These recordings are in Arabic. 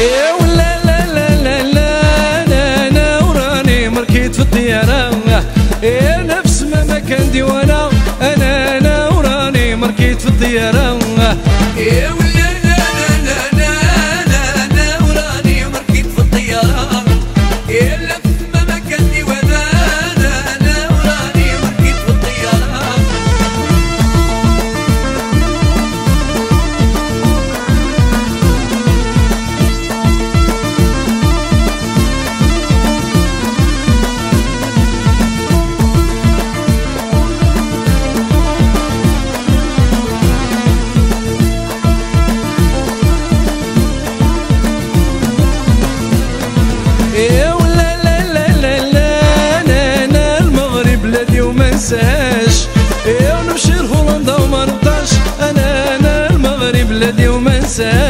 يا ولا لا لا لا لا أنا وراني مركيت في في الطيارة. وما نساش يا نمشي لهولندا وما نرضاش أنا أنا المغرب بلادي وما نساش.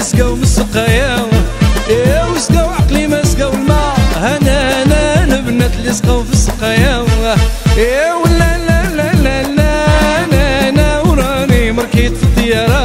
اللي سقاو من السقايا. يا وسقاو عقلي ما سقاو الماء. أنا أنا البنات اللي سقاو في السقايا. يا ولا لا لا لا لا أنا وراني مركيت في الطياره